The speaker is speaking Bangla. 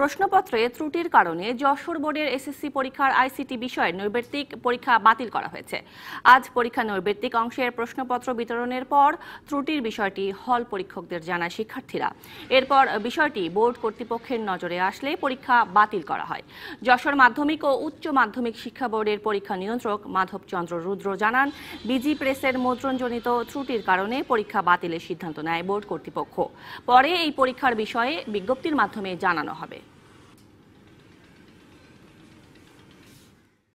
প্রশ্নপত্রে ত্রুটির কারণে যশোর বোর্ডের এসএসসি পরীক্ষার আইসিটি বিষয়ে নৈর্ব্যক্তিক পরীক্ষা বাতিল করা হয়েছে। আজ পরীক্ষা নৈর্ব্যক্তিক অংশের প্রশ্নপত্র বিতরণের পর ত্রুটির বিষয়টি হল পরীক্ষকদের জানায় শিক্ষার্থীরা। এরপর বিষয়টি বোর্ড কর্তৃপক্ষের নজরে আসলে পরীক্ষা বাতিল করা হয়। যশোর মাধ্যমিক ও উচ্চ মাধ্যমিক শিক্ষা বোর্ডের পরীক্ষা নিয়ন্ত্রক মাধবচন্দ্র রুদ্র জানান, বিজি প্রেসের মুদ্রণজনিত ত্রুটির কারণে পরীক্ষা বাতিলের সিদ্ধান্ত নেয় বোর্ড কর্তৃপক্ষ। পরে এই পরীক্ষার বিষয়ে বিজ্ঞপ্তির মাধ্যমে জানানো হবে।